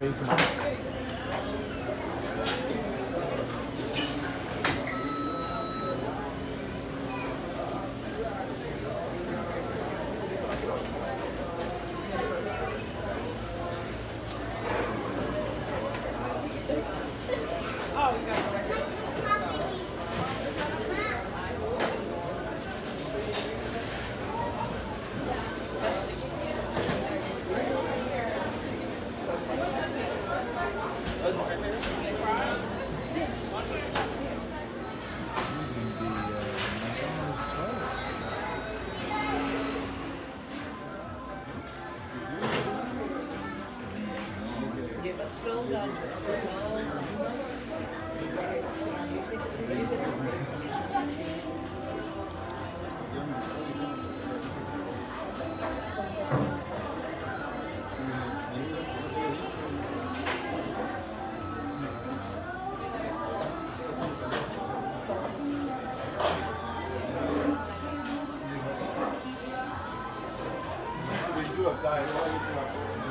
Muito bom. Down. Scroll down. We do a guy,